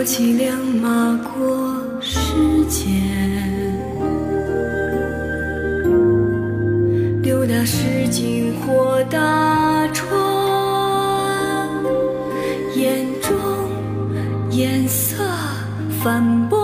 我骑良马过世间六大石经或大川眼中颜色反驳